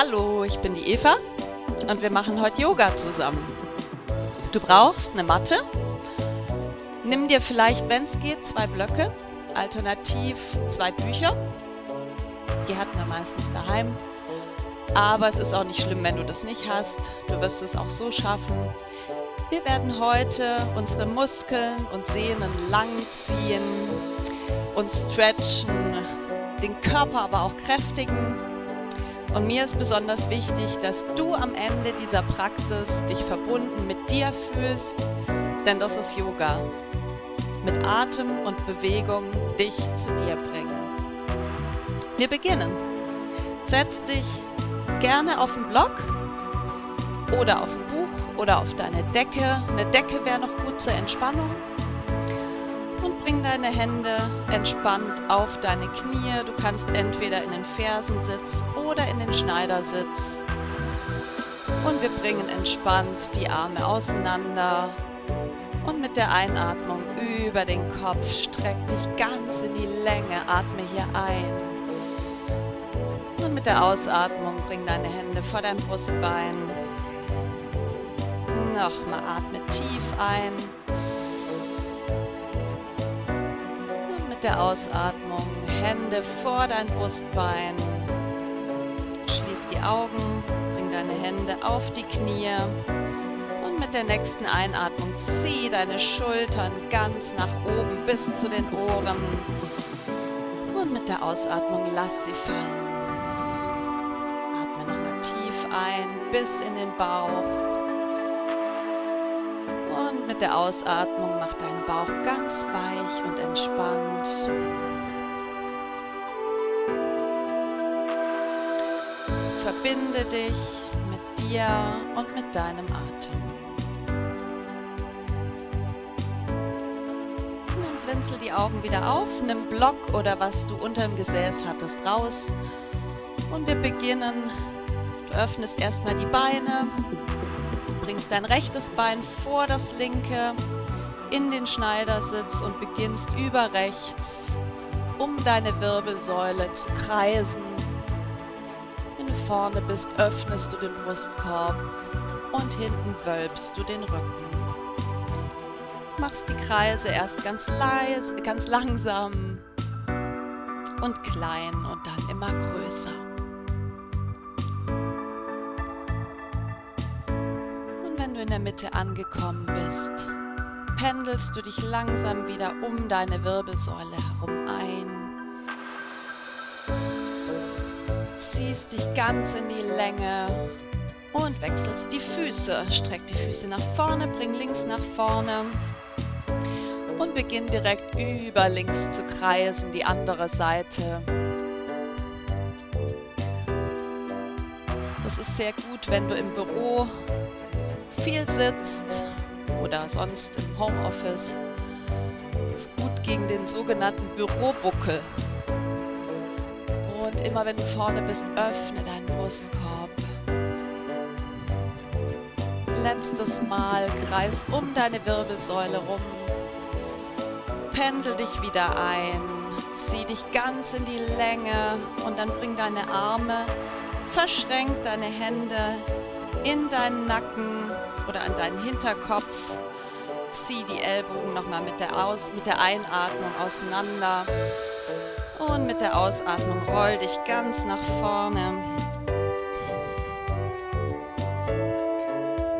Hallo, ich bin die Eva und wir machen heute Yoga zusammen. Du brauchst eine Matte. Nimm dir vielleicht, wenn es geht, zwei Blöcke, alternativ zwei Bücher. Die hat man meistens daheim. Aber es ist auch nicht schlimm, wenn du das nicht hast. Du wirst es auch so schaffen. Wir werden heute unsere Muskeln und Sehnen langziehen und stretchen, den Körper aber auch kräftigen und mir ist besonders wichtig, dass du am Ende dieser Praxis dich verbunden mit dir fühlst, denn das ist Yoga. Mit Atem und Bewegung dich zu dir bringen. Wir beginnen. Setz dich gerne auf den Block oder auf ein Buch oder auf deine Decke. Eine Decke wäre noch gut zur Entspannung. Bring deine Hände entspannt auf deine Knie. Du kannst entweder in den Fersensitz oder in den Schneidersitz. Und wir bringen entspannt die Arme auseinander. Und mit der Einatmung über den Kopf streck dich ganz in die Länge. Atme hier ein. Und mit der Ausatmung bring deine Hände vor dein Brustbein. Nochmal atme tief ein. Mit der Ausatmung Hände vor dein Brustbein. Schließ die Augen, bring deine Hände auf die Knie und mit der nächsten Einatmung zieh deine Schultern ganz nach oben bis zu den Ohren. Und mit der Ausatmung lass sie fallen. Atme nochmal tief ein bis in den Bauch mit der Ausatmung mach Bauch ganz weich und entspannt. Verbinde dich mit dir und mit deinem Atem. Dann blinzel die Augen wieder auf, nimm Block oder was du unter dem Gesäß hattest raus. Und wir beginnen. Du öffnest erstmal die Beine, bringst dein rechtes Bein vor das linke in den Schneidersitz und beginnst über rechts um deine Wirbelsäule zu kreisen. Wenn du vorne bist, öffnest du den Brustkorb und hinten wölbst du den Rücken. Machst die Kreise erst ganz leise, ganz langsam und klein und dann immer größer. du in der Mitte angekommen bist, pendelst du dich langsam wieder um deine Wirbelsäule herum ein. Ziehst dich ganz in die Länge und wechselst die Füße. Streck die Füße nach vorne, bring links nach vorne und beginn direkt über links zu kreisen, die andere Seite. Das ist sehr gut, wenn du im Büro viel sitzt oder sonst im Homeoffice, ist gut gegen den sogenannten Bürobuckel. Und immer wenn du vorne bist, öffne deinen Brustkorb. Letztes Mal kreis um deine Wirbelsäule rum. Pendel dich wieder ein. Zieh dich ganz in die Länge und dann bring deine Arme, verschränk deine Hände in deinen Nacken oder an deinen Hinterkopf. Zieh die Ellbogen nochmal mit, der mit der Einatmung auseinander. Und mit der Ausatmung roll dich ganz nach vorne.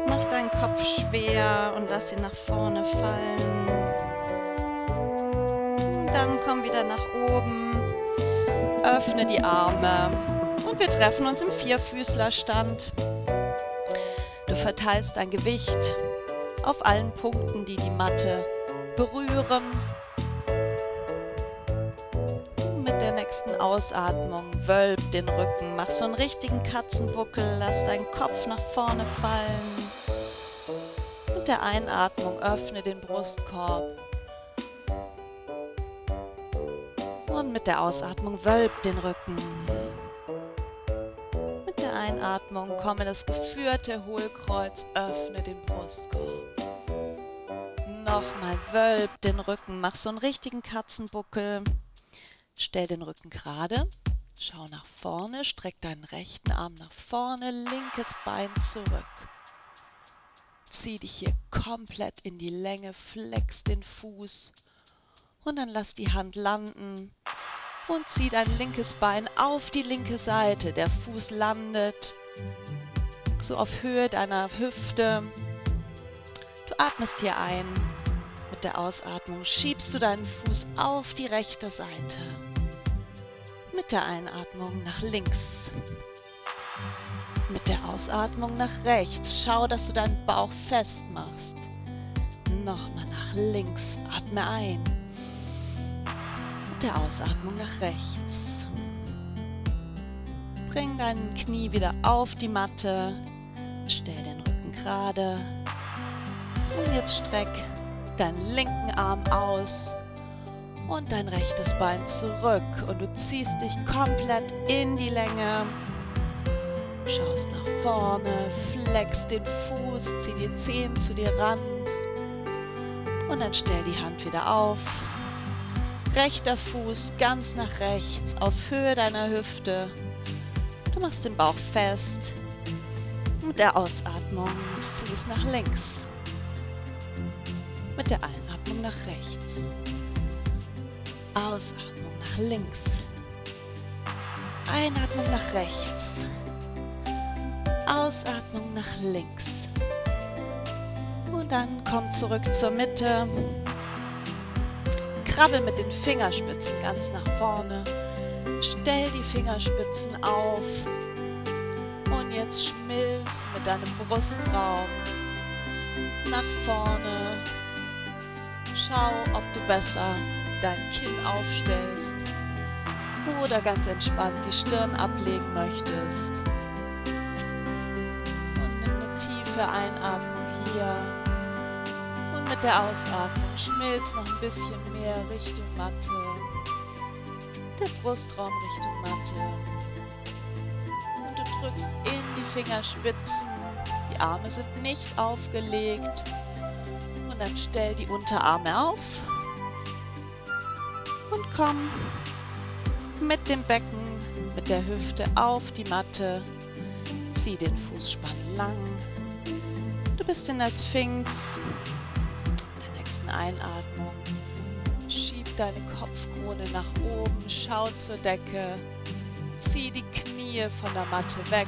Mach deinen Kopf schwer und lass ihn nach vorne fallen. Dann komm wieder nach oben. Öffne die Arme. Und wir treffen uns im Vierfüßlerstand verteilst dein Gewicht auf allen Punkten, die die Matte berühren. Mit der nächsten Ausatmung wölb den Rücken, mach so einen richtigen Katzenbuckel, lass deinen Kopf nach vorne fallen. Mit der Einatmung öffne den Brustkorb. Und mit der Ausatmung wölb den Rücken. Einatmung komme das geführte Hohlkreuz, öffne den Brustkorb. Nochmal wölb den Rücken, mach so einen richtigen Katzenbuckel. Stell den Rücken gerade. Schau nach vorne, streck deinen rechten Arm nach vorne, linkes Bein zurück. Zieh dich hier komplett in die Länge, flex den Fuß und dann lass die Hand landen und zieh dein linkes Bein auf die linke Seite. Der Fuß landet so auf Höhe deiner Hüfte. Du atmest hier ein. Mit der Ausatmung schiebst du deinen Fuß auf die rechte Seite. Mit der Einatmung nach links. Mit der Ausatmung nach rechts. Schau, dass du deinen Bauch festmachst. Nochmal nach links. Atme ein. Der Ausatmung nach rechts. Bring dein Knie wieder auf die Matte. Stell den Rücken gerade. Und jetzt streck deinen linken Arm aus und dein rechtes Bein zurück. Und du ziehst dich komplett in die Länge. Schaust nach vorne, flex den Fuß, zieh die Zehen zu dir ran. Und dann stell die Hand wieder auf. Rechter Fuß ganz nach rechts, auf Höhe deiner Hüfte. Du machst den Bauch fest. Mit der Ausatmung Fuß nach links. Mit der Einatmung nach rechts. Ausatmung nach links. Einatmung nach rechts. Ausatmung nach links. Und dann komm zurück zur Mitte. Krabbel mit den Fingerspitzen ganz nach vorne. Stell die Fingerspitzen auf. Und jetzt schmilz mit deinem Brustraum nach vorne. Schau, ob du besser dein Kinn aufstellst oder ganz entspannt die Stirn ablegen möchtest. Und nimm eine tiefe Einatmung hier. Und mit der Ausatmung schmilzt noch ein bisschen mehr Richtung Matte. Der Brustraum Richtung Matte. Und du drückst in die Fingerspitzen. Die Arme sind nicht aufgelegt. Und dann stell die Unterarme auf und komm mit dem Becken, mit der Hüfte auf die Matte. Zieh den Fußspann lang. Du bist in der Sphinx. Der nächsten Einatmung. Deine Kopfkrone nach oben, schau zur Decke. Zieh die Knie von der Matte weg.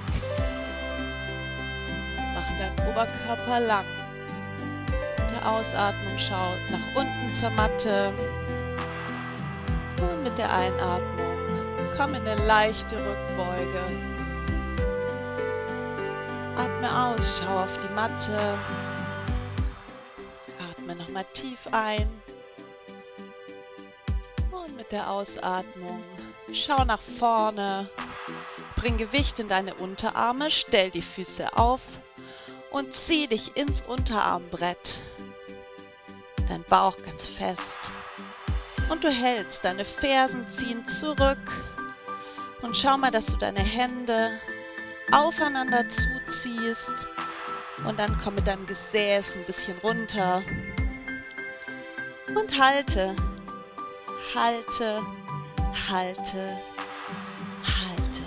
Mach deinen Oberkörper lang. Mit der Ausatmung schau nach unten zur Matte mit der Einatmung komm in eine leichte Rückbeuge. Atme aus, schau auf die Matte. Atme nochmal tief ein. Der Ausatmung schau nach vorne. Bring Gewicht in deine Unterarme, stell die Füße auf und zieh dich ins Unterarmbrett. Dein Bauch ganz fest und du hältst. Deine Fersen ziehen zurück. Und schau mal, dass du deine Hände aufeinander zuziehst. Und dann komm mit deinem Gesäß ein bisschen runter. Und halte, halte, halte, halte.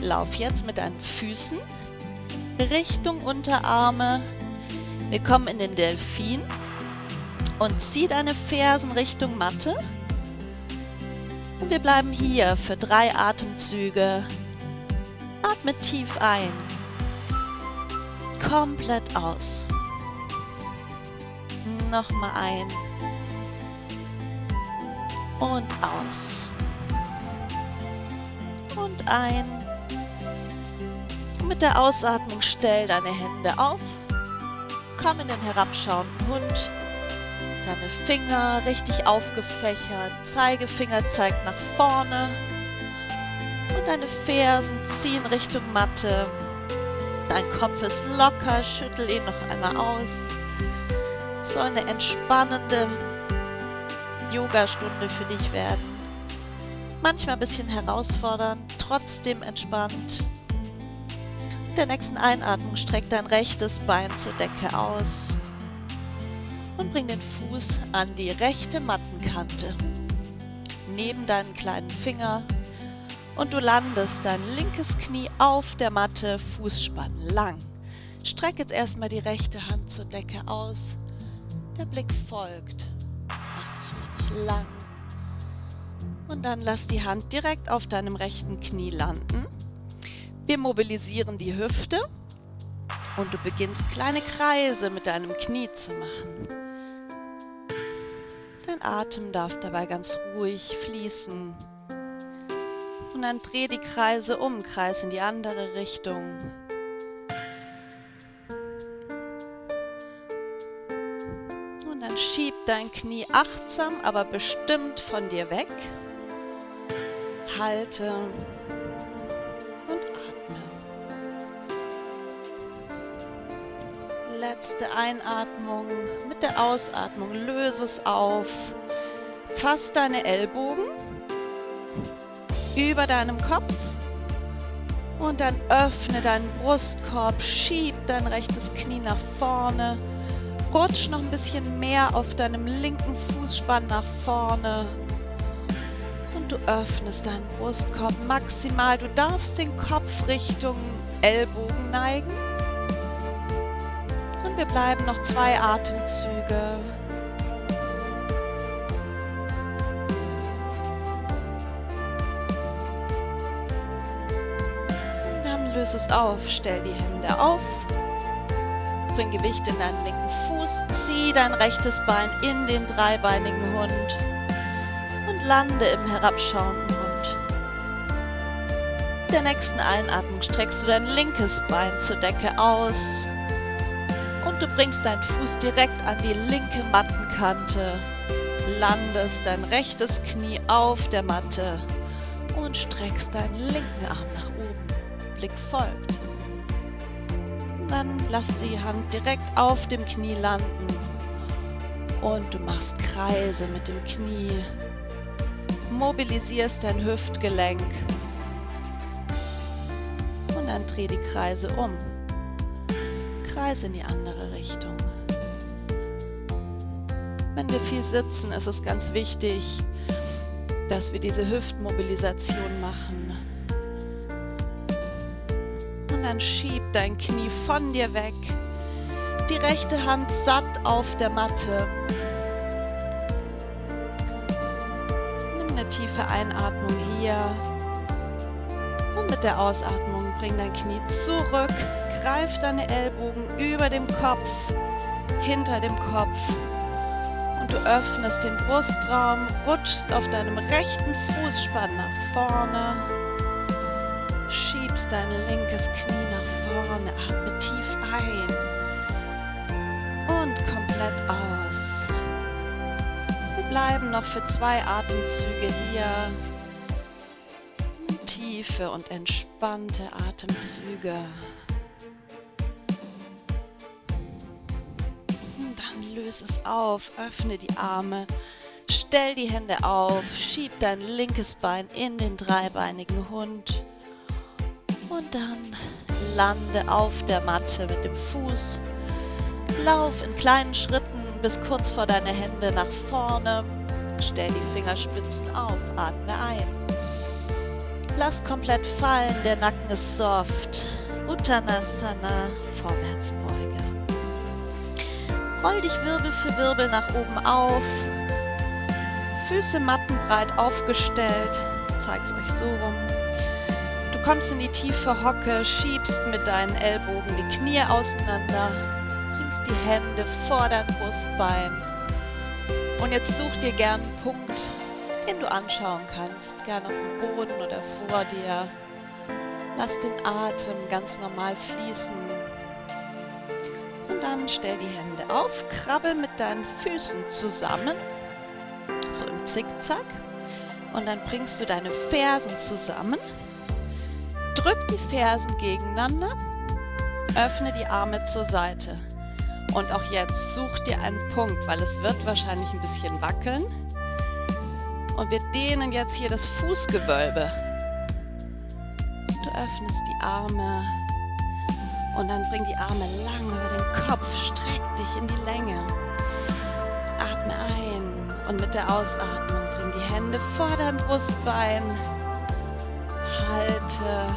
Lauf jetzt mit deinen Füßen Richtung Unterarme. Wir kommen in den Delfin und zieh deine Fersen Richtung Matte. Und wir bleiben hier für drei Atemzüge. Atme tief ein. Komplett aus. Nochmal ein. Und aus. Und ein. mit der Ausatmung stell deine Hände auf. Komm in den herabschauenden Hund. Deine Finger richtig aufgefächert. Zeigefinger zeigt nach vorne. Und deine Fersen ziehen Richtung Matte. Dein Kopf ist locker. Schüttel ihn noch einmal aus. Soll eine entspannende Yogastunde für dich werden. Manchmal ein bisschen herausfordernd, trotzdem entspannt. Mit der nächsten Einatmung streck dein rechtes Bein zur Decke aus und bring den Fuß an die rechte Mattenkante. Neben deinen kleinen Finger Und du landest dein linkes Knie auf der Matte, Fußspann lang. Streck jetzt erstmal die rechte Hand zur Decke aus. Der Blick folgt. Lang. Und dann lass die Hand direkt auf deinem rechten Knie landen. Wir mobilisieren die Hüfte und du beginnst kleine Kreise mit deinem Knie zu machen. Dein Atem darf dabei ganz ruhig fließen. Und dann dreh die Kreise um, Kreis in die andere Richtung. Dein Knie achtsam, aber bestimmt von dir weg. Halte und atme. Letzte Einatmung. Mit der Ausatmung löse es auf. Fass deine Ellbogen über deinem Kopf und dann öffne deinen Brustkorb, schieb dein rechtes Knie nach vorne, rutsch noch ein bisschen mehr auf deinem linken Fußspann nach vorne und du öffnest deinen Brustkorb maximal. Du darfst den Kopf Richtung Ellbogen neigen und wir bleiben noch zwei Atemzüge. löse es auf. Stell die Hände auf. Bring Gewicht in deinen linken Fuß. Zieh dein rechtes Bein in den dreibeinigen Hund. Und lande im herabschauenden Hund. Der nächsten Einatmung streckst du dein linkes Bein zur Decke aus. Und du bringst deinen Fuß direkt an die linke Mattenkante. Landest dein rechtes Knie auf der Matte und streckst deinen linken Arm nach Blick folgt. Dann lass die Hand direkt auf dem Knie landen und du machst Kreise mit dem Knie. Mobilisierst dein Hüftgelenk und dann dreh die Kreise um. Kreis in die andere Richtung. Wenn wir viel sitzen, ist es ganz wichtig, dass wir diese Hüftmobilisation machen dann schieb dein Knie von dir weg. Die rechte Hand satt auf der Matte. Nimm eine tiefe Einatmung hier. Und mit der Ausatmung bring dein Knie zurück. Greif deine Ellbogen über dem Kopf, hinter dem Kopf. Und du öffnest den Brustraum, rutschst auf deinem rechten Fußspann nach vorne dein linkes Knie nach vorne, atme tief ein und komplett aus. Wir bleiben noch für zwei Atemzüge hier. Tiefe und entspannte Atemzüge. Dann löse es auf, öffne die Arme, stell die Hände auf, schieb dein linkes Bein in den dreibeinigen Hund und dann lande auf der Matte mit dem Fuß. Lauf in kleinen Schritten bis kurz vor deine Hände nach vorne. Stell die Fingerspitzen auf, atme ein. Lass komplett fallen, der Nacken ist soft. Uttanasana, Vorwärtsbeuge. Roll dich Wirbel für Wirbel nach oben auf. Füße mattenbreit aufgestellt. Zeig's euch so rum kommst in die tiefe Hocke, schiebst mit deinen Ellbogen die Knie auseinander, bringst die Hände vor dein Brustbein. Und jetzt such dir gern einen Punkt, den du anschauen kannst, gern auf dem Boden oder vor dir. Lass den Atem ganz normal fließen. Und dann stell die Hände auf, krabbel mit deinen Füßen zusammen, so im Zickzack. Und dann bringst du deine Fersen zusammen Drück die Fersen gegeneinander, öffne die Arme zur Seite. Und auch jetzt such dir einen Punkt, weil es wird wahrscheinlich ein bisschen wackeln. Und wir dehnen jetzt hier das Fußgewölbe. Du öffnest die Arme und dann bring die Arme lang über den Kopf, streck dich in die Länge. Atme ein und mit der Ausatmung bring die Hände vor dein Brustbein halte.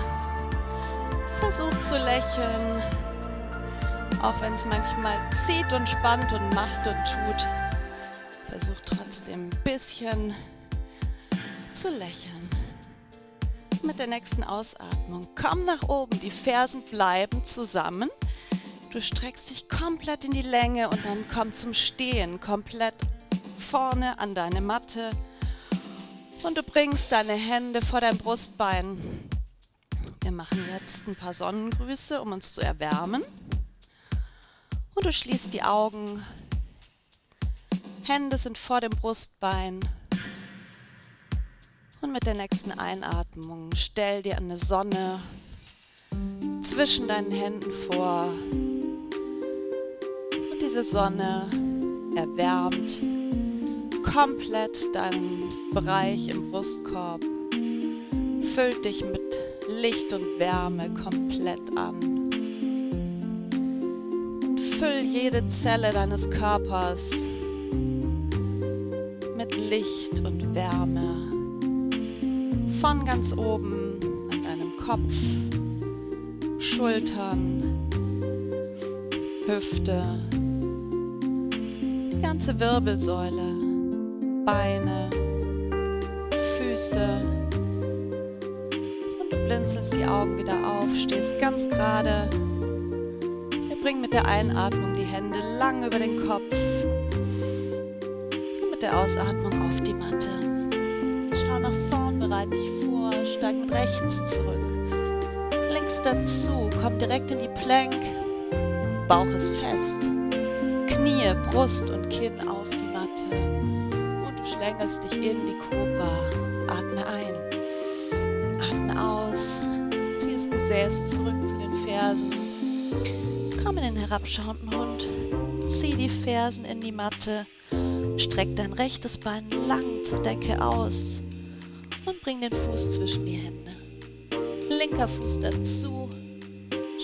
Versuch zu lächeln, auch wenn es manchmal zieht und spannt und macht und tut. Versuch trotzdem ein bisschen zu lächeln. Mit der nächsten Ausatmung komm nach oben, die Fersen bleiben zusammen. Du streckst dich komplett in die Länge und dann komm zum Stehen, komplett vorne an deine Matte. Und du bringst deine Hände vor dein Brustbein. Wir machen jetzt ein paar Sonnengrüße, um uns zu erwärmen. Und du schließt die Augen. Hände sind vor dem Brustbein. Und mit der nächsten Einatmung stell dir eine Sonne zwischen deinen Händen vor. Und diese Sonne erwärmt komplett deinen Bereich im Brustkorb. Füllt dich mit Licht und Wärme komplett an. Und füll jede Zelle deines Körpers mit Licht und Wärme von ganz oben an deinem Kopf, Schultern, Hüfte, die ganze Wirbelsäule, Beine, Füße. Und du blinzelst die Augen wieder auf, stehst ganz gerade. Wir bringen mit der Einatmung die Hände lang über den Kopf. Und mit der Ausatmung auf die Matte. Schau nach vorne bereit dich vor, steig mit rechts zurück. Links dazu, komm direkt in die Plank. Bauch ist fest. Knie, Brust und Kinn auf. Schlängelst dich in die Cobra. Atme ein. Atme aus. Zieh das Gesäß zurück zu den Fersen. Komm in den herabschauenden Hund. Zieh die Fersen in die Matte. Streck dein rechtes Bein lang zur Decke aus und bring den Fuß zwischen die Hände. Linker Fuß dazu.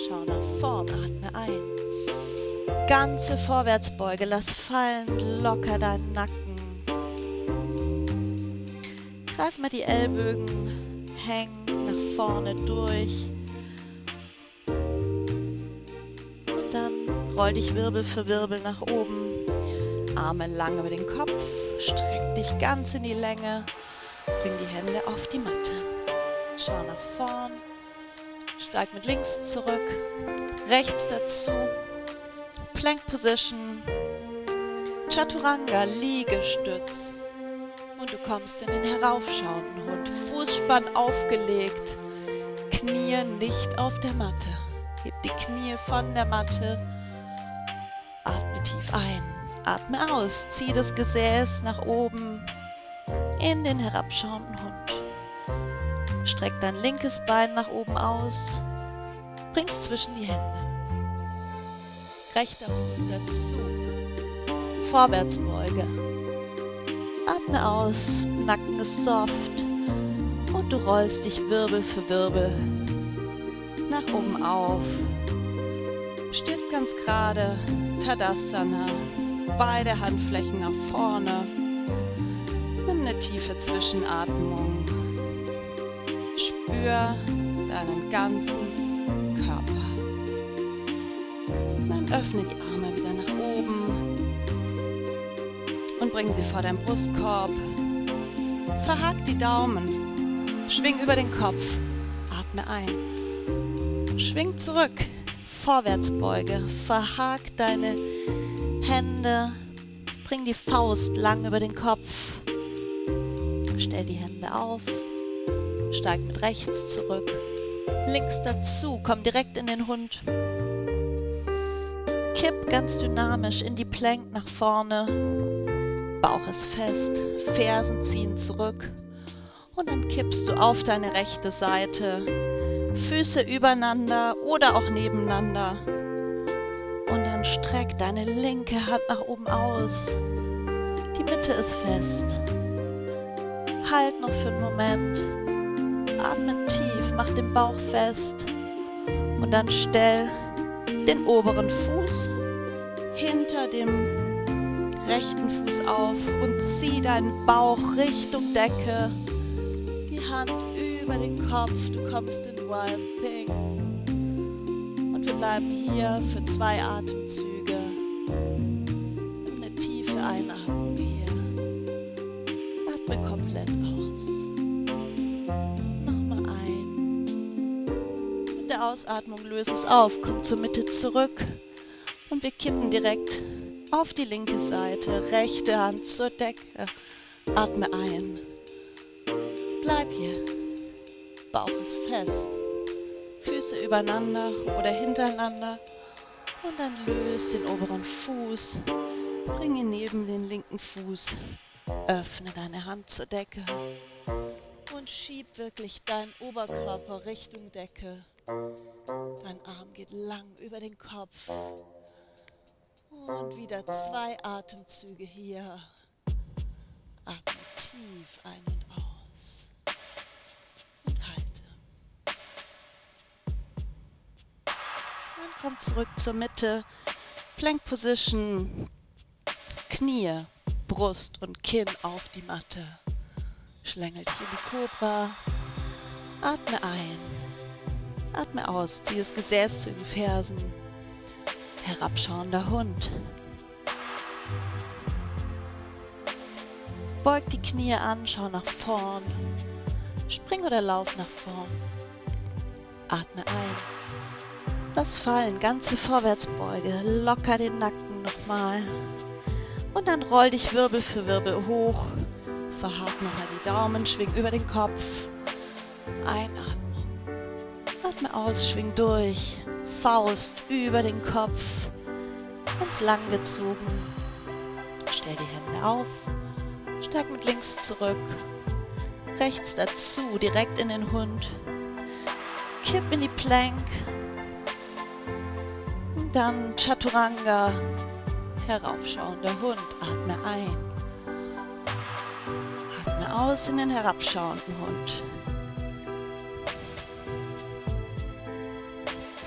Schau nach vorn, atme ein. Ganze Vorwärtsbeuge, lass fallen, locker deinen Nacken. Greif mal die Ellbögen, häng nach vorne durch. Und dann roll dich Wirbel für Wirbel nach oben. Arme lang über den Kopf, streck dich ganz in die Länge Bring die Hände auf die Matte. Schau nach vorn. Steig mit links zurück. Rechts dazu. Plank Position. Chaturanga, Liegestütz. Und du kommst in den heraufschauenden Hund. Fußspann aufgelegt. Knie nicht auf der Matte. Heb die Knie von der Matte. Atme tief ein. Atme aus. Zieh das Gesäß nach oben in den herabschauenden Hund. Streck dein linkes Bein nach oben aus, bring's zwischen die Hände. Rechter Fuß dazu. Vorwärtsbeuge. Atme aus, Nacken ist soft und du rollst dich Wirbel für Wirbel nach oben auf. Stehst ganz gerade, Tadasana, beide Handflächen nach vorne eine tiefe Zwischenatmung. Spür deinen ganzen Körper. Dann öffne die Arme bring sie vor deinen Brustkorb. Verhak die Daumen. Schwing über den Kopf. Atme ein. Schwing zurück. Vorwärtsbeuge. Verhak deine Hände. Bring die Faust lang über den Kopf. Stell die Hände auf, steig mit rechts zurück, links dazu, komm direkt in den Hund. Kipp ganz dynamisch in die Plank nach vorne. Bauch ist fest, Fersen ziehen zurück. Und dann kippst du auf deine rechte Seite. Füße übereinander oder auch nebeneinander. Und dann streck deine linke Hand nach oben aus. Die Mitte ist fest. Halt noch für einen Moment. Atme tief, mach den Bauch fest. Und dann stell den oberen Fuß hinter dem rechten Fuß auf und zieh deinen Bauch Richtung Decke. Die Hand über den Kopf. Du kommst in Wild Thing. Und wir bleiben hier für zwei Atemzüge. Nimm eine tiefe Einatmung hier. Atme komplett aus. Nochmal ein. Mit der Ausatmung löse es auf. Komm zur Mitte zurück. Und wir kippen direkt auf die linke Seite. Rechte Hand zur Decke. Atme ein. Bleib hier. Bauch ist fest. Füße übereinander oder hintereinander. Und dann löst den oberen Fuß. Bringe neben den linken Fuß. Öffne deine Hand zur Decke. Und schieb wirklich deinen Oberkörper Richtung Decke. Dein Arm geht lang über den Kopf. Und wieder zwei Atemzüge hier. Atme tief ein und aus. Und halte. Und komm zurück zur Mitte. Plank Position. Knie, Brust und Kinn auf die Matte. Schlängelt hier die Kobra. Atme ein. Atme aus. Zieh das Gesäß zu den Fersen. Herabschauender Hund. Beug die Knie an, schau nach vorn. Spring oder lauf nach vorn. Atme ein. Lass fallen, ganze Vorwärtsbeuge. Locker den Nacken nochmal. Und dann roll dich Wirbel für Wirbel hoch. Verhakt nochmal die Daumen, schwing über den Kopf. Einatmung. Atme aus, schwing durch. Faust über den Kopf. Ganz lang gezogen. Stell die Hände auf. Stark mit links zurück. Rechts dazu, direkt in den Hund. Kipp in die Plank. Und dann Chaturanga. Heraufschauender Hund. Atme ein. Atme aus in den herabschauenden Hund.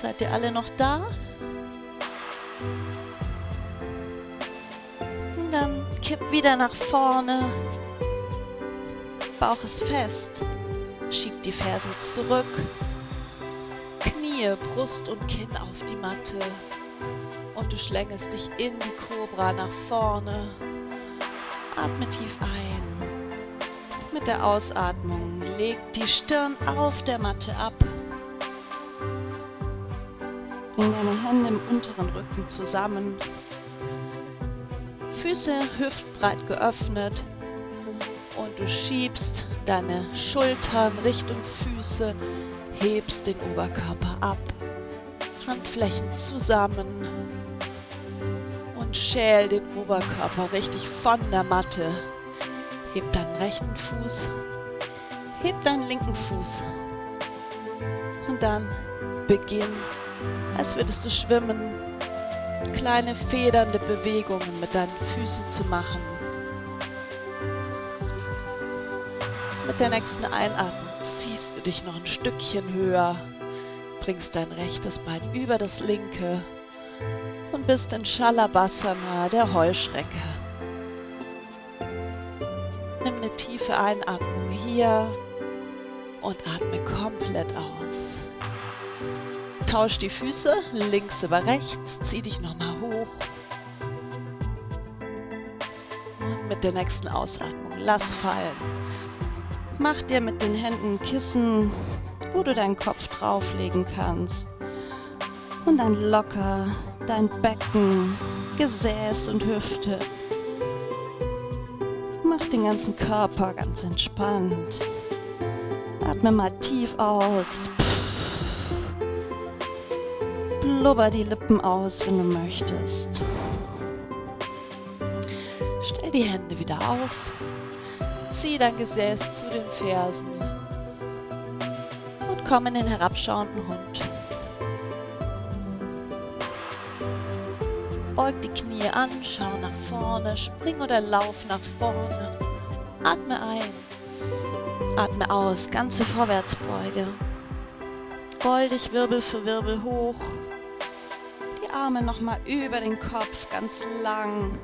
Seid ihr alle noch da? Wieder nach vorne. Bauch ist fest. Schieb die Fersen zurück. Knie, Brust und Kinn auf die Matte. Und du schlängelst dich in die Kobra nach vorne. Atme tief ein. Mit der Ausatmung leg die Stirn auf der Matte ab. Bring deine Hände im unteren Rücken zusammen. Füße hüftbreit geöffnet. Und du schiebst deine Schultern Richtung Füße, hebst den Oberkörper ab. Handflächen zusammen. Und schäl den Oberkörper richtig von der Matte. Heb deinen rechten Fuß. Heb deinen linken Fuß. Und dann beginn als würdest du schwimmen, kleine federnde Bewegungen mit deinen Füßen zu machen. Mit der nächsten Einatmung ziehst du dich noch ein Stückchen höher, bringst dein rechtes Bein über das linke und bist in Shalabhasana, der Heuschrecke. Nimm eine tiefe Einatmung hier und atme komplett aus. Tausch die Füße links über rechts, zieh dich nochmal hoch. Und mit der nächsten Ausatmung lass fallen. Mach dir mit den Händen ein Kissen, wo du deinen Kopf drauflegen kannst. Und dann locker dein Becken, Gesäß und Hüfte. Mach den ganzen Körper ganz entspannt. Atme mal tief aus. Blubber die Lippen aus, wenn du möchtest. Stell die Hände wieder auf. Zieh dein Gesäß zu den Fersen. Und komm in den herabschauenden Hund. Beug die Knie an, schau nach vorne, spring oder lauf nach vorne. Atme ein. Atme aus, ganze Vorwärtsbeuge. Roll dich Wirbel für Wirbel hoch. Arme nochmal über den Kopf, ganz lang.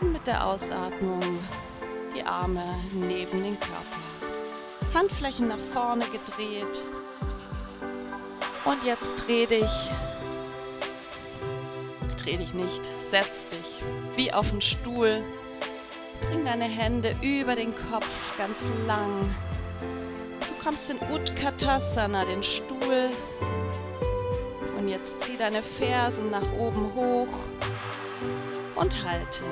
Und mit der Ausatmung die Arme neben den Körper. Handflächen nach vorne gedreht. Und jetzt dreh dich. Dreh dich nicht, setz dich wie auf den Stuhl. Bring deine Hände über den Kopf ganz lang. Du kommst in Utkatasana, den Stuhl. Jetzt zieh deine Fersen nach oben hoch und halte.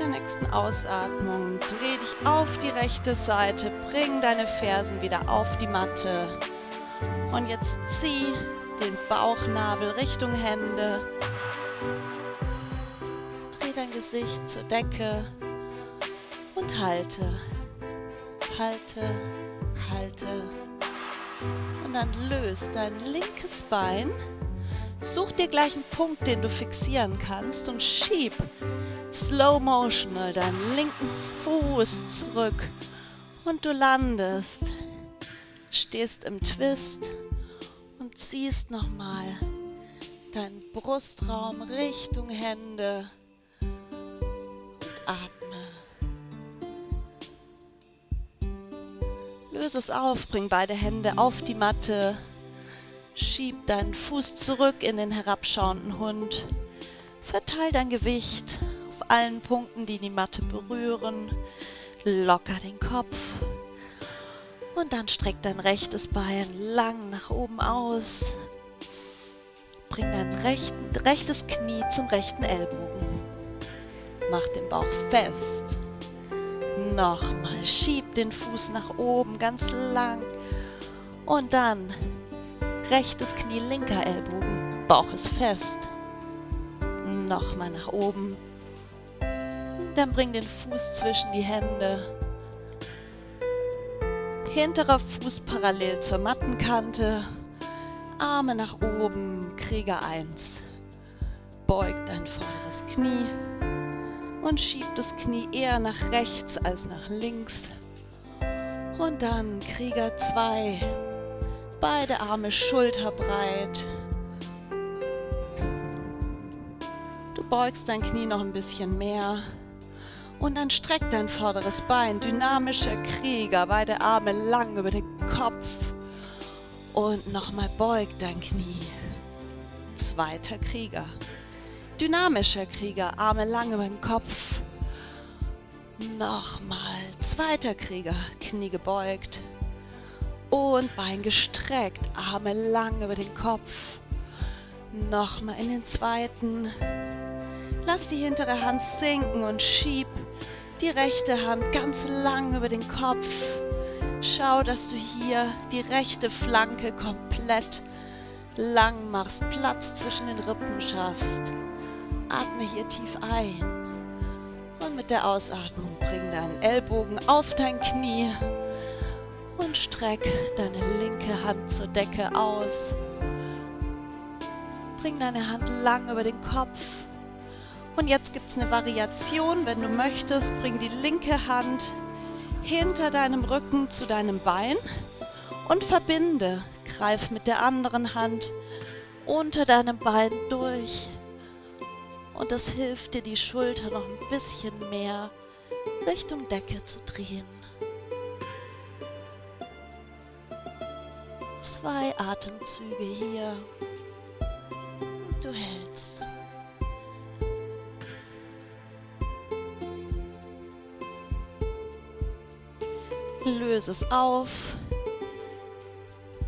Der nächsten Ausatmung dreh dich auf die rechte Seite, bring deine Fersen wieder auf die Matte. Und jetzt zieh den Bauchnabel Richtung Hände. Dreh dein Gesicht zur Decke und halte, halte, halte. Und dann löst dein linkes Bein. Such dir gleich einen Punkt, den du fixieren kannst und schieb slow motional deinen linken Fuß zurück und du landest. Stehst im Twist und ziehst nochmal deinen Brustraum Richtung Hände und atme. Löse es auf, bring beide Hände auf die Matte, schieb deinen Fuß zurück in den herabschauenden Hund, verteil dein Gewicht auf allen Punkten, die die Matte berühren, locker den Kopf und dann streck dein rechtes Bein lang nach oben aus. Bring dein rechten, rechtes Knie zum rechten Ellbogen. Mach den Bauch fest. Nochmal, schieb den Fuß nach oben ganz lang. Und dann rechtes Knie, linker Ellbogen. Bauch ist fest. Nochmal nach oben. Dann bring den Fuß zwischen die Hände Hinterer Fuß parallel zur Mattenkante. Arme nach oben, Krieger 1. Beugt dein vorderes Knie und schiebt das Knie eher nach rechts als nach links. Und dann Krieger 2. Beide Arme schulterbreit. Du beugst dein Knie noch ein bisschen mehr. Und dann streck dein vorderes Bein, dynamischer Krieger, beide Arme lang über den Kopf. Und nochmal beug dein Knie. Zweiter Krieger. Dynamischer Krieger, Arme lang über den Kopf. Nochmal. Zweiter Krieger, Knie gebeugt. Und Bein gestreckt, Arme lang über den Kopf. Nochmal in den zweiten. Lass die hintere Hand sinken und schieb die rechte Hand ganz lang über den Kopf. Schau, dass du hier die rechte Flanke komplett lang machst, Platz zwischen den Rippen schaffst. Atme hier tief ein. Und mit der Ausatmung bring deinen Ellbogen auf dein Knie und streck deine linke Hand zur Decke aus. Bring deine Hand lang über den Kopf und jetzt gibt es eine Variation. Wenn du möchtest, bring die linke Hand hinter deinem Rücken zu deinem Bein und verbinde. Greif mit der anderen Hand unter deinem Bein durch. Und das hilft dir, die Schulter noch ein bisschen mehr Richtung Decke zu drehen. Zwei Atemzüge hier. Und du hältst. löse es auf.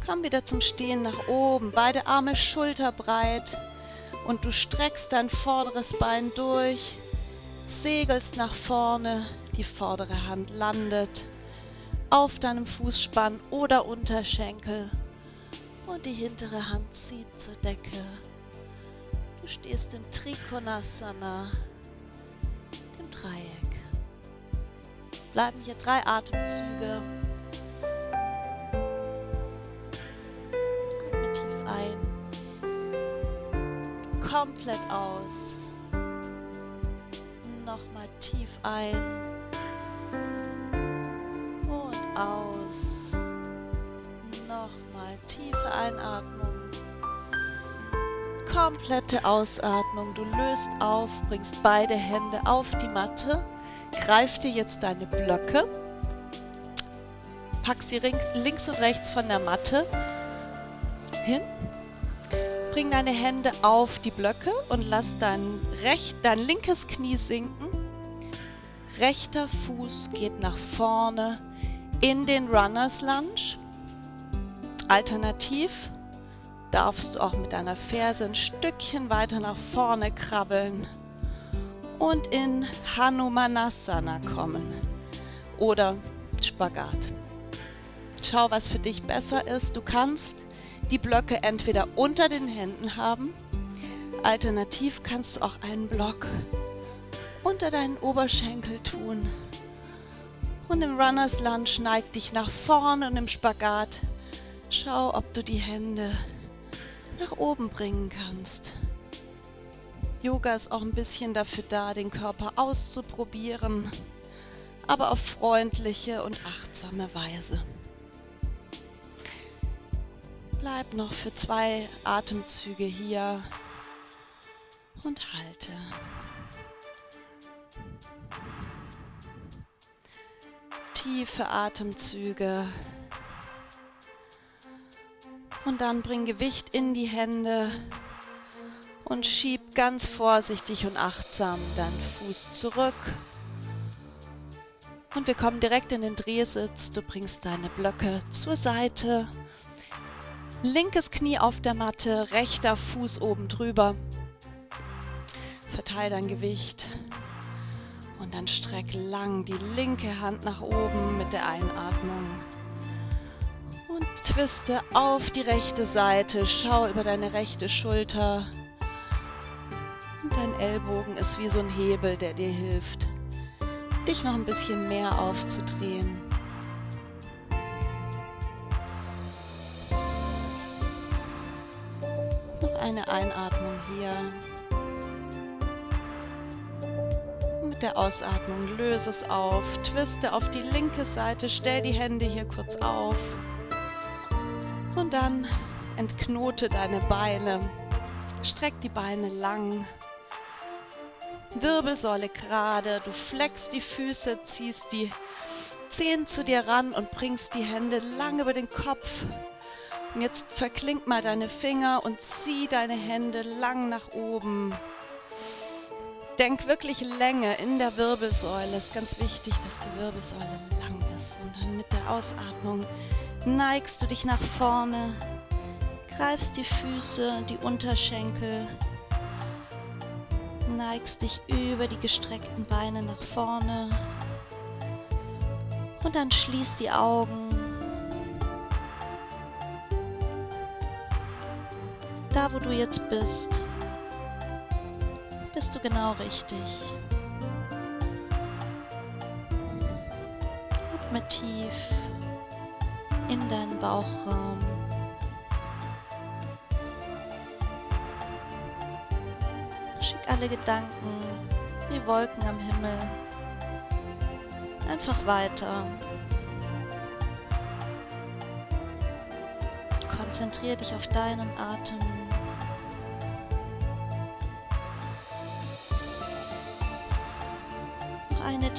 Komm wieder zum Stehen nach oben, beide Arme schulterbreit und du streckst dein vorderes Bein durch, segelst nach vorne, die vordere Hand landet auf deinem Fußspann oder Unterschenkel und die hintere Hand zieht zur Decke. Du stehst in Trikonasana, dem Dreieck bleiben hier drei Atemzüge. Komplett aus. Nochmal tief ein. Und aus. Nochmal tiefe Einatmung. komplette Ausatmung. Du löst auf, bringst beide Hände auf die Matte, greif dir jetzt deine Blöcke, pack sie links und rechts von der Matte hin, bring deine Hände auf die Blöcke und lass dein, recht, dein linkes Knie sinken. Rechter Fuß geht nach vorne in den Runners Lunge. Alternativ darfst du auch mit deiner Ferse ein Stückchen weiter nach vorne krabbeln und in Hanumanasana kommen oder Spagat. Schau, was für dich besser ist. Du kannst die Blöcke entweder unter den Händen haben, alternativ kannst du auch einen Block unter deinen Oberschenkel tun. Und im Runners Lunge neig dich nach vorne und im Spagat schau, ob du die Hände nach oben bringen kannst. Yoga ist auch ein bisschen dafür da, den Körper auszuprobieren, aber auf freundliche und achtsame Weise. Bleib noch für zwei Atemzüge hier und halte. Tiefe Atemzüge. Und dann bring Gewicht in die Hände und schieb ganz vorsichtig und achtsam deinen Fuß zurück. Und wir kommen direkt in den Drehsitz. Du bringst deine Blöcke zur Seite. Linkes Knie auf der Matte, rechter Fuß oben drüber. Verteile dein Gewicht. Und dann streck lang die linke Hand nach oben mit der Einatmung und twiste auf die rechte Seite. Schau über deine rechte Schulter. Und dein Ellbogen ist wie so ein Hebel, der dir hilft, dich noch ein bisschen mehr aufzudrehen. Eine Einatmung hier. Mit der Ausatmung löse es auf, twiste auf die linke Seite, stell die Hände hier kurz auf. Und dann entknote deine Beine. Streck die Beine lang. Wirbelsäule gerade. Du fleckst die Füße, ziehst die Zehen zu dir ran und bringst die Hände lang über den Kopf. Und jetzt verklink mal deine Finger und zieh deine Hände lang nach oben. Denk wirklich Länge in der Wirbelsäule. Es ist ganz wichtig, dass die Wirbelsäule lang ist. Und dann mit der Ausatmung neigst du dich nach vorne, greifst die Füße, die Unterschenkel, neigst dich über die gestreckten Beine nach vorne und dann schließt die Augen. Da, wo du jetzt bist, bist du genau richtig. Atme tief in deinen Bauchraum. Schick alle Gedanken wie Wolken am Himmel einfach weiter. Konzentriere dich auf deinen Atem.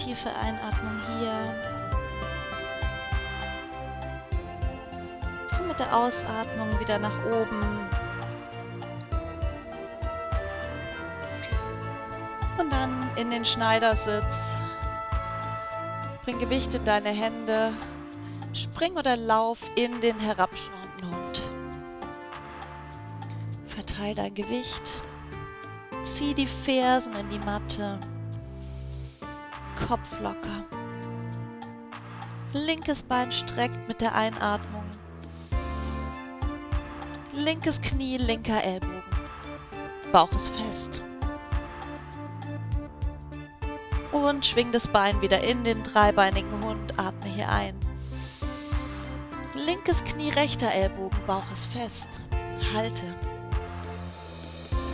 Tiefe Einatmung hier. der Ausatmung wieder nach oben. Und dann in den Schneidersitz. Bring Gewicht in deine Hände. Spring oder lauf in den herabschauenden Hund. Verteil dein Gewicht. Zieh die Fersen in die Matte. Kopf locker. Linkes Bein streckt mit der Einatmung. Linkes Knie, linker Ellbogen. Bauch ist fest. Und schwing das Bein wieder in den dreibeinigen Hund. Atme hier ein. Linkes Knie, rechter Ellbogen. Bauch ist fest. Halte.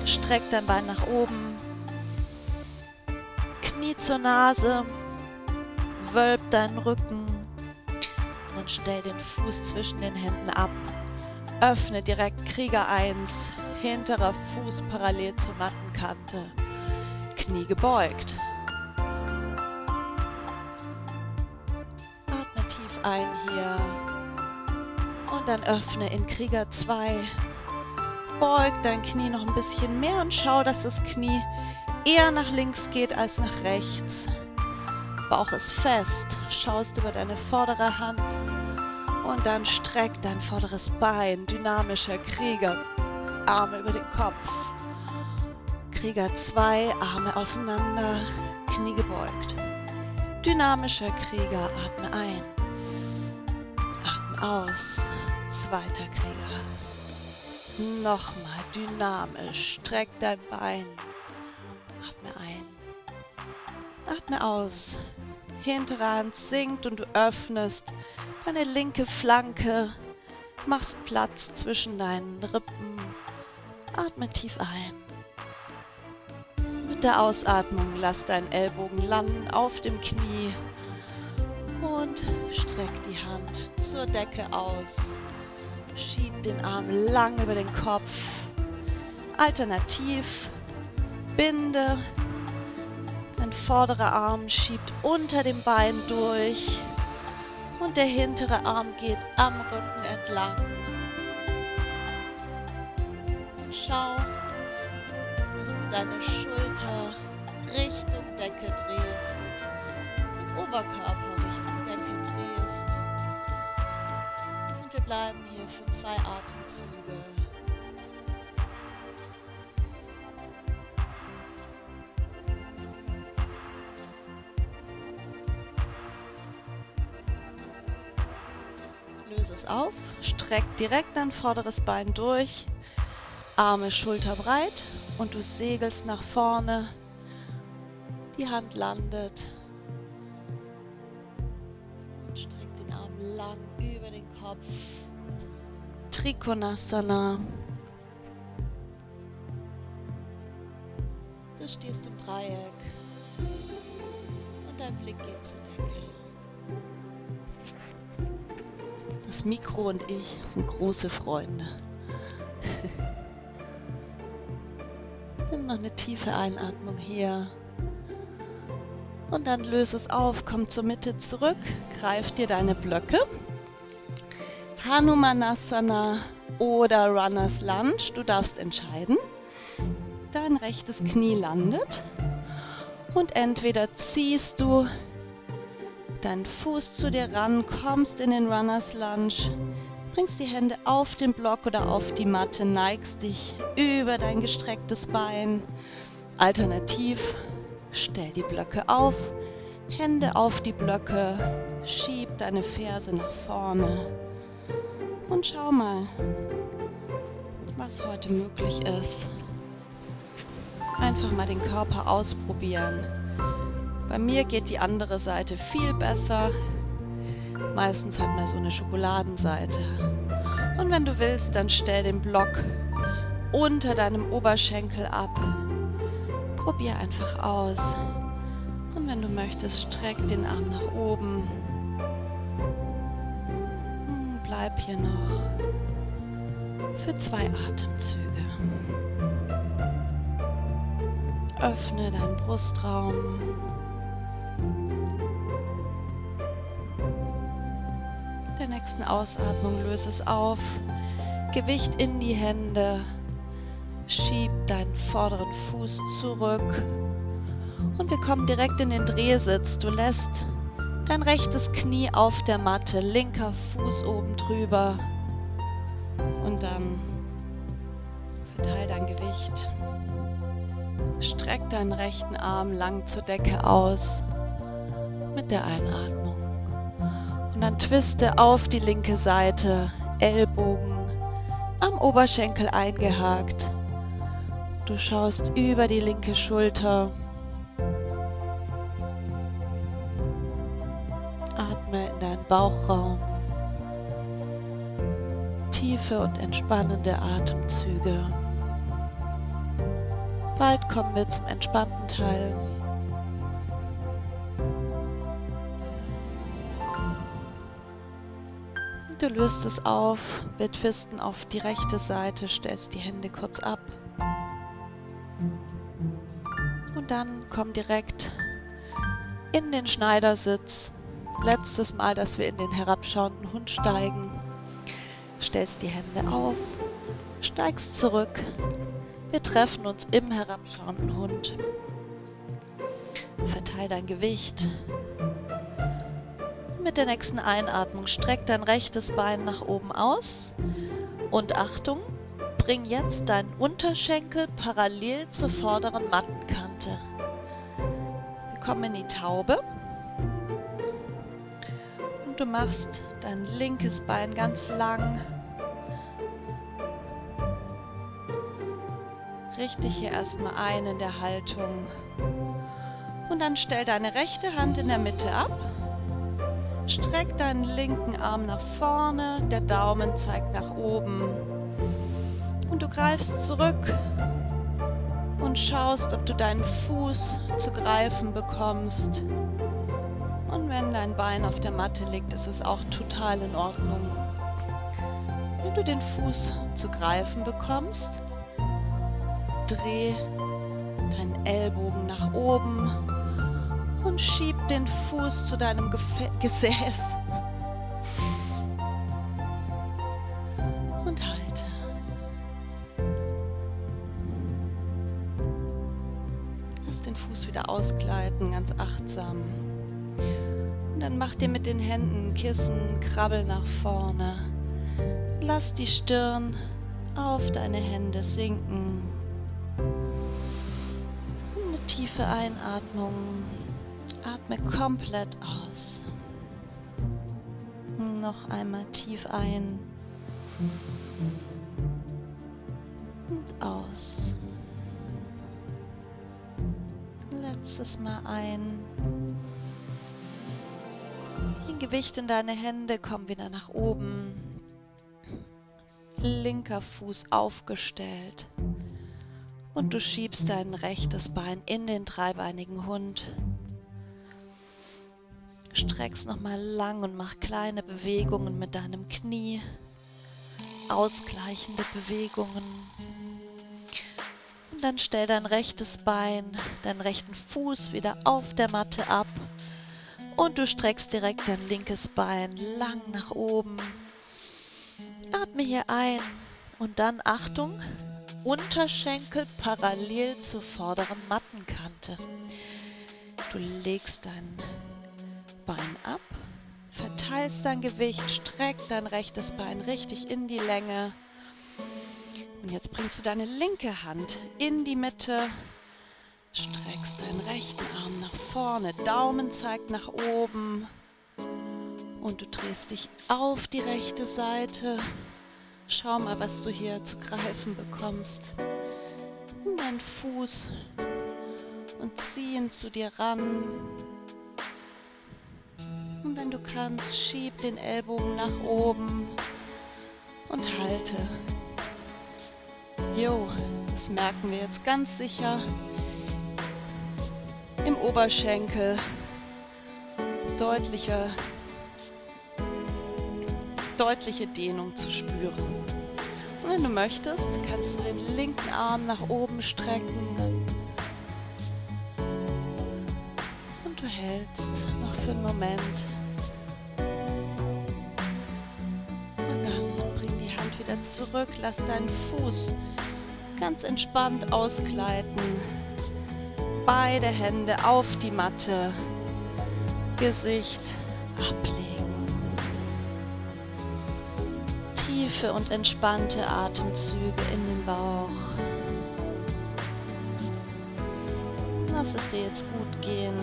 Streck dein Bein nach oben. Zur Nase. Wölb deinen Rücken. Und stell den Fuß zwischen den Händen ab. Öffne direkt Krieger 1, hinterer Fuß parallel zur Mattenkante. Knie gebeugt. Atme tief ein hier. Und dann öffne in Krieger 2. Beug dein Knie noch ein bisschen mehr und schau, dass das Knie eher nach links geht als nach rechts. Bauch ist fest. Schaust über deine vordere Hand und dann streck dein vorderes Bein. Dynamischer Krieger. Arme über den Kopf. Krieger 2, Arme auseinander, Knie gebeugt. Dynamischer Krieger, atme ein. Atme aus. Zweiter Krieger. Nochmal dynamisch. Streck dein Bein. Atme aus. Hintere Hand sinkt und du öffnest deine linke Flanke. Machst Platz zwischen deinen Rippen. Atme tief ein. Mit der Ausatmung lass deinen Ellbogen landen auf dem Knie und streck die Hand zur Decke aus. Schieb den Arm lang über den Kopf. Alternativ binde. Dein vorderer Arm schiebt unter dem Bein durch und der hintere Arm geht am Rücken entlang. Schau, dass du deine Schulter Richtung Decke drehst, den Oberkörper Richtung Decke drehst. Und wir bleiben hier für zwei Atemzüge. Löse es auf, streck direkt dein vorderes Bein durch, Arme schulterbreit und du segelst nach vorne. Die Hand landet. Und streck den Arm lang über den Kopf. Trikonasana. Du stehst im Dreieck. Mikro und ich sind große Freunde. Nimm noch eine tiefe Einatmung hier. Und dann löse es auf, komm zur Mitte zurück, greif dir deine Blöcke. Hanumanasana oder Runners Lunge, du darfst entscheiden. Dein rechtes Knie landet und entweder ziehst du deinen Fuß zu dir ran, kommst in den Runners Lunge, bringst die Hände auf den Block oder auf die Matte, neigst dich über dein gestrecktes Bein. Alternativ, stell die Blöcke auf, Hände auf die Blöcke, schieb deine Ferse nach vorne und schau mal, was heute möglich ist. Einfach mal den Körper ausprobieren. Bei mir geht die andere Seite viel besser. Meistens hat man so eine Schokoladenseite. Und wenn du willst, dann stell den Block unter deinem Oberschenkel ab. Probier einfach aus. Und wenn du möchtest, streck den Arm nach oben. Hm, bleib hier noch für zwei Atemzüge. Öffne deinen Brustraum. Nächsten Ausatmung löse es auf. Gewicht in die Hände. Schieb deinen vorderen Fuß zurück. Und wir kommen direkt in den Drehsitz. Du lässt dein rechtes Knie auf der Matte, linker Fuß oben drüber. Und dann verteil dein Gewicht. Streck deinen rechten Arm lang zur Decke aus mit der Einatmung. Und dann twiste auf die linke Seite, Ellbogen am Oberschenkel eingehakt. Du schaust über die linke Schulter. Atme in deinen Bauchraum. Tiefe und entspannende Atemzüge. Bald kommen wir zum entspannten Teil. Du löst es auf, wir twisten auf die rechte Seite, stellst die Hände kurz ab. Und dann komm direkt in den Schneidersitz. Letztes Mal, dass wir in den herabschauenden Hund steigen. Stellst die Hände auf, steigst zurück. Wir treffen uns im herabschauenden Hund. Verteil dein Gewicht. Mit der nächsten Einatmung streck dein rechtes Bein nach oben aus. Und Achtung, bring jetzt deinen Unterschenkel parallel zur vorderen Mattenkante. Wir kommen in die Taube. Und du machst dein linkes Bein ganz lang. Richte hier erstmal ein in der Haltung. Und dann stell deine rechte Hand in der Mitte ab. Streck deinen linken Arm nach vorne, der Daumen zeigt nach oben. Und du greifst zurück und schaust, ob du deinen Fuß zu greifen bekommst. Und wenn dein Bein auf der Matte liegt, ist es auch total in Ordnung. Wenn du den Fuß zu greifen bekommst, dreh deinen Ellbogen nach oben und schieb den Fuß zu deinem Gefä Gesäß. Und halte. Lass den Fuß wieder ausgleiten, ganz achtsam. Und dann mach dir mit den Händen Kissen, krabbel nach vorne. Lass die Stirn auf deine Hände sinken. Eine tiefe Einatmung. Atme komplett aus. Noch einmal tief ein und aus. Letztes Mal ein. Bring Gewicht in deine Hände, komm wieder nach oben. Linker Fuß aufgestellt. Und du schiebst dein rechtes Bein in den dreibeinigen Hund streckst nochmal lang und mach kleine Bewegungen mit deinem Knie. Ausgleichende Bewegungen. Und dann stell dein rechtes Bein, deinen rechten Fuß wieder auf der Matte ab. Und du streckst direkt dein linkes Bein lang nach oben. Atme hier ein. Und dann Achtung, Unterschenkel parallel zur vorderen Mattenkante. Du legst dein Bein ab, verteilst dein Gewicht, streck dein rechtes Bein richtig in die Länge. Und jetzt bringst du deine linke Hand in die Mitte, streckst deinen rechten Arm nach vorne, Daumen zeigt nach oben und du drehst dich auf die rechte Seite. Schau mal, was du hier zu greifen bekommst. Nimm deinen Fuß und zieh ihn zu dir ran. Und wenn du kannst, schieb den Ellbogen nach oben und halte. Jo, das merken wir jetzt ganz sicher im Oberschenkel. Deutliche, deutliche Dehnung zu spüren. Und wenn du möchtest, kannst du den linken Arm nach oben strecken. Und du hältst noch für einen Moment. Wieder zurück. Lass deinen Fuß ganz entspannt ausgleiten. Beide Hände auf die Matte. Gesicht ablegen. Tiefe und entspannte Atemzüge in den Bauch. Lass es dir jetzt gut gehen.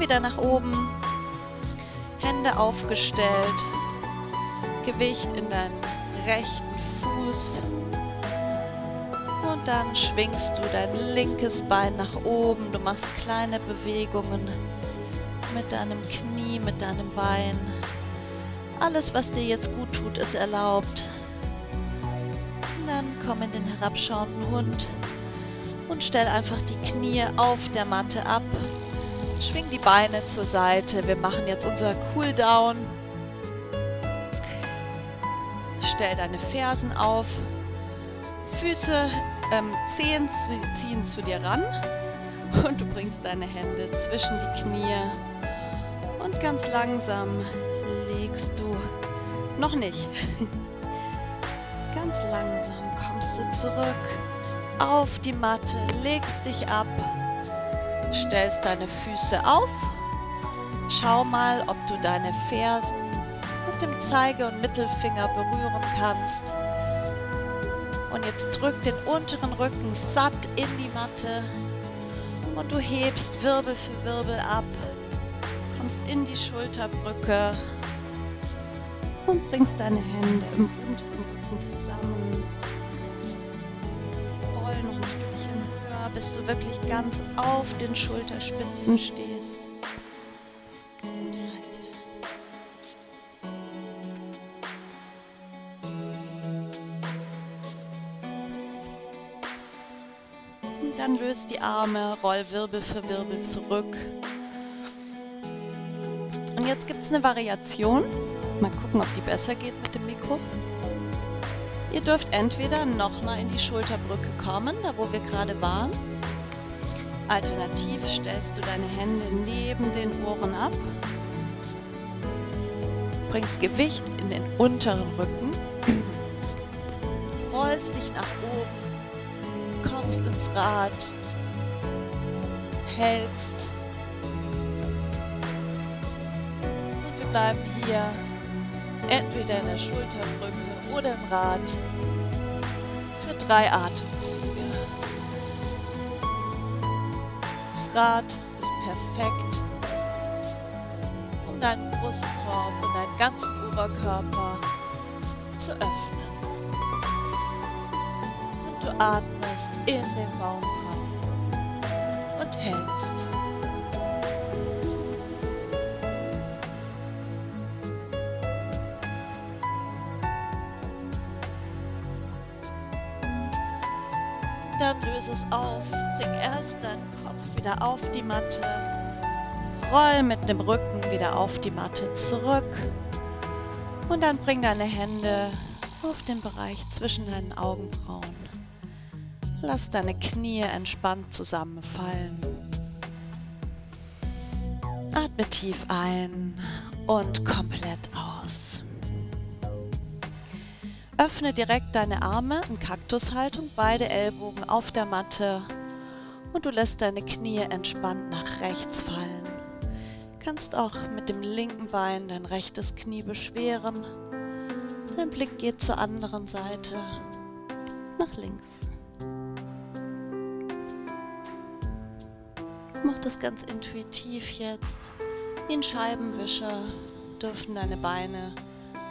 Wieder nach oben. Hände aufgestellt. Gewicht in deinen rechten Fuß. Und dann schwingst du dein linkes Bein nach oben. Du machst kleine Bewegungen mit deinem Knie, mit deinem Bein. Alles, was dir jetzt gut tut, ist erlaubt. Und dann komm in den herabschauenden Hund Und stell einfach die Knie auf der Matte ab. Schwing die Beine zur Seite. Wir machen jetzt unser Cooldown. Stell deine Fersen auf. Füße, ähm, Zehen ziehen zu dir ran. Und du bringst deine Hände zwischen die Knie. Und ganz langsam legst du, noch nicht, ganz langsam kommst du zurück auf die Matte, legst dich ab, stellst deine Füße auf. Schau mal, ob du deine Fersen mit dem Zeige- und Mittelfinger berühren kannst. Und jetzt drück den unteren Rücken satt in die Matte und du hebst Wirbel für Wirbel ab, kommst in die Schulterbrücke und bringst deine Hände im unteren Rücken zusammen. Stückchen höher, bis du wirklich ganz auf den Schulterspitzen stehst. Dann löst die Arme, roll Wirbel für Wirbel zurück. Und jetzt gibt es eine Variation. Mal gucken, ob die besser geht mit dem Mikro. Ihr dürft entweder nochmal in die Schulterbrücke kommen, da wo wir gerade waren. Alternativ stellst du deine Hände neben den Ohren ab. Bringst Gewicht in den unteren Rücken. Rollst dich nach oben. Kommst ins Rad. Hältst. Und wir bleiben hier entweder in der Schulterbrücke oder im Rad für drei Atemzüge. Das Rad ist perfekt, um deinen Brustkorb und deinen ganzen Oberkörper zu öffnen. Und du atmest in den Bauchraum wieder auf die Matte. Roll mit dem Rücken wieder auf die Matte zurück. Und dann bring deine Hände auf den Bereich zwischen deinen Augenbrauen. Lass deine Knie entspannt zusammenfallen. Atme tief ein und komplett aus. Öffne direkt deine Arme in Kaktushaltung, beide Ellbogen auf der Matte und du lässt deine Knie entspannt nach rechts fallen. Kannst auch mit dem linken Bein dein rechtes Knie beschweren. Dein Blick geht zur anderen Seite, nach links. Mach das ganz intuitiv jetzt. Wie ein Scheibenwischer dürfen deine Beine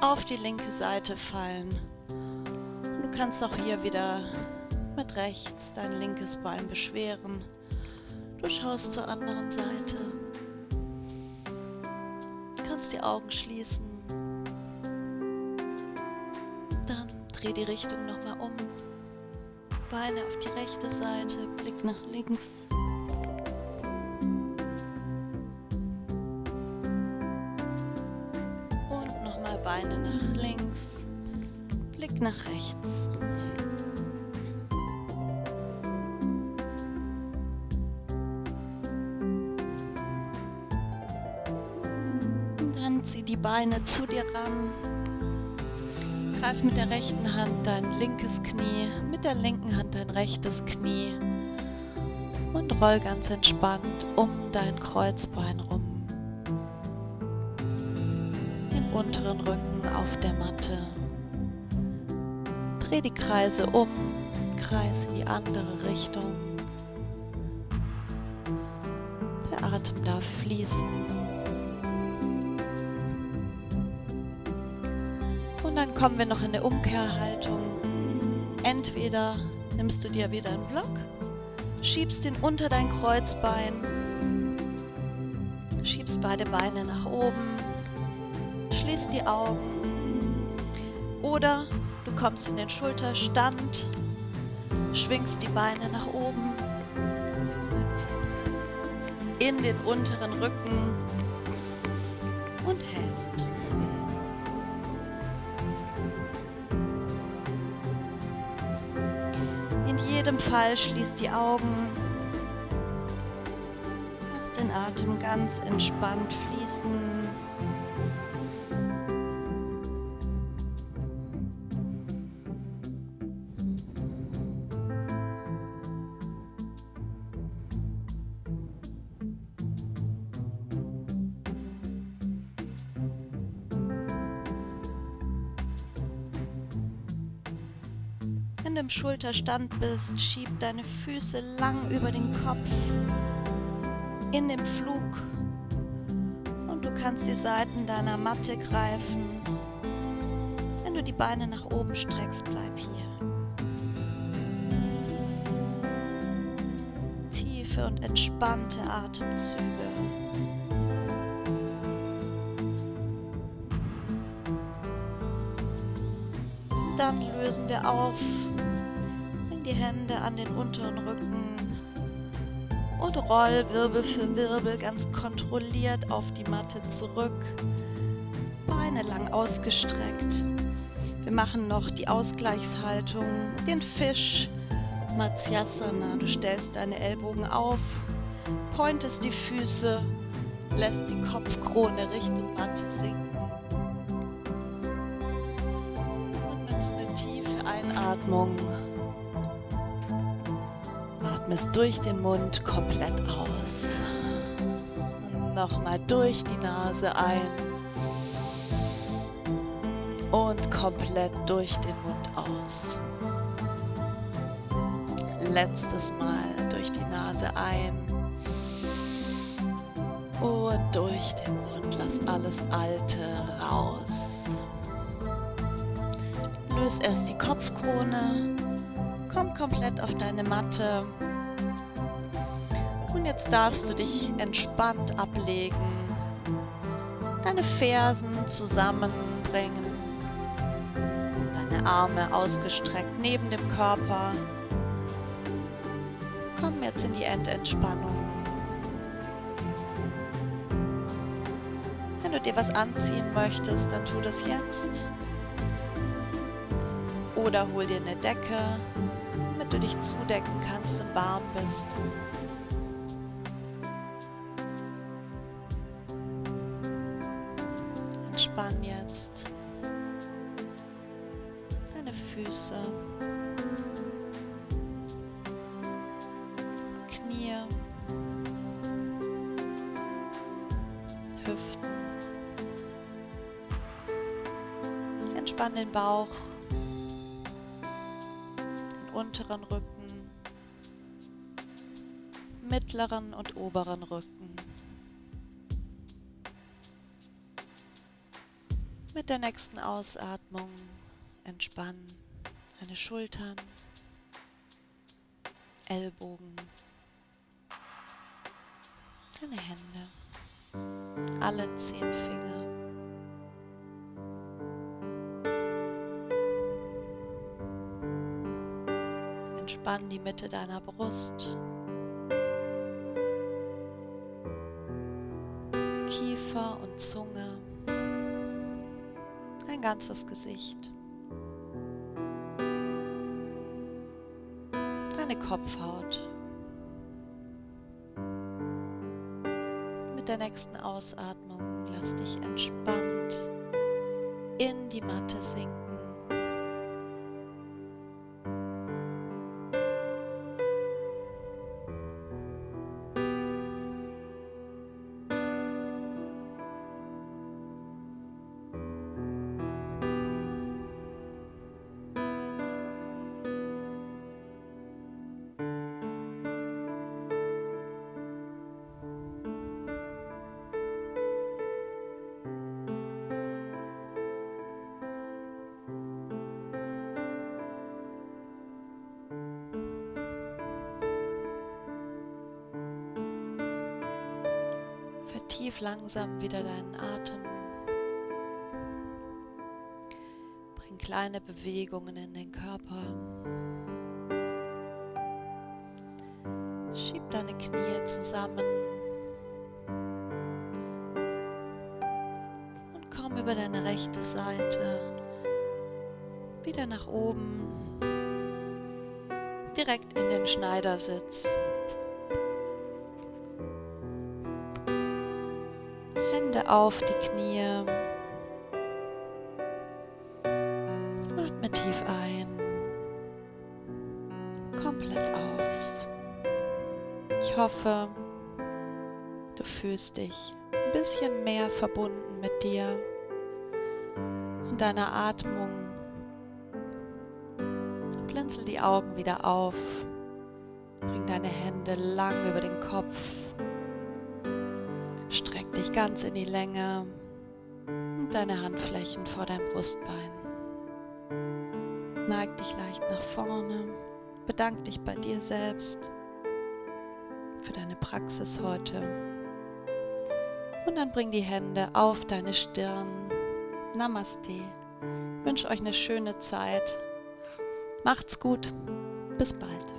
auf die linke Seite fallen. Und du kannst auch hier wieder mit rechts dein linkes Bein beschweren. Du schaust zur anderen Seite. Du kannst die Augen schließen. Dann dreh die Richtung nochmal um. Beine auf die rechte Seite, Blick nach links. Und nochmal Beine nach links, Blick nach rechts. Beine zu dir ran. Greif mit der rechten Hand dein linkes Knie, mit der linken Hand dein rechtes Knie und roll ganz entspannt um dein Kreuzbein rum. Den unteren Rücken auf der Matte. Dreh die Kreise um, Kreis in die andere Richtung. Der Atem darf fließen. Und dann kommen wir noch in eine Umkehrhaltung. Entweder nimmst du dir wieder einen Block, schiebst ihn unter dein Kreuzbein, schiebst beide Beine nach oben, schließt die Augen. Oder du kommst in den Schulterstand, schwingst die Beine nach oben, in den unteren Rücken und hältst. Fall schließ die Augen. Lass den Atem ganz entspannt fließen. Schulterstand bist, schieb deine Füße lang über den Kopf in den Flug und du kannst die Seiten deiner Matte greifen. Wenn du die Beine nach oben streckst, bleib hier. Tiefe und entspannte Atemzüge. Dann lösen wir auf die Hände an den unteren Rücken und roll Wirbel für Wirbel ganz kontrolliert auf die Matte zurück. Beine lang ausgestreckt. Wir machen noch die Ausgleichshaltung, den Fisch, Matsyasana. Du stellst deine Ellbogen auf, pointest die Füße, lässt die Kopfkrone Richtung Matte sinken. Und nimmst eine tiefe Einatmung atmest durch den Mund komplett aus. Und nochmal durch die Nase ein. Und komplett durch den Mund aus. Letztes Mal durch die Nase ein. Und durch den Mund lass alles Alte raus. Löse erst die Kopfkrone. Komm komplett auf deine Matte. Jetzt darfst du dich entspannt ablegen, deine Fersen zusammenbringen, deine Arme ausgestreckt neben dem Körper. Komm jetzt in die Endentspannung. Wenn du dir was anziehen möchtest, dann tu das jetzt. Oder hol dir eine Decke, damit du dich zudecken kannst und warm bist. Entspann den Bauch, den unteren Rücken, mittleren und oberen Rücken. Mit der nächsten Ausatmung entspann deine Schultern, Ellbogen, deine Hände, alle zehn Finger. Die Mitte deiner Brust, Kiefer und Zunge dein ganzes Gesicht, deine Kopfhaut. Mit der nächsten Ausatmung lass dich entspannt in die Matte sinken. tief langsam wieder deinen Atem. Bring kleine Bewegungen in den Körper. Schieb deine Knie zusammen und komm über deine rechte Seite wieder nach oben, direkt in den Schneidersitz. Auf die Knie. Atme tief ein, komplett aus. Ich hoffe, du fühlst dich ein bisschen mehr verbunden mit dir und deiner Atmung. Blinzel die Augen wieder auf. Bring deine Hände lang über den Kopf. Ganz in die Länge und deine Handflächen vor dein Brustbein. Neig dich leicht nach vorne. Bedank dich bei dir selbst für deine Praxis heute. Und dann bring die Hände auf deine Stirn. Namaste. Ich wünsche euch eine schöne Zeit. Macht's gut. Bis bald.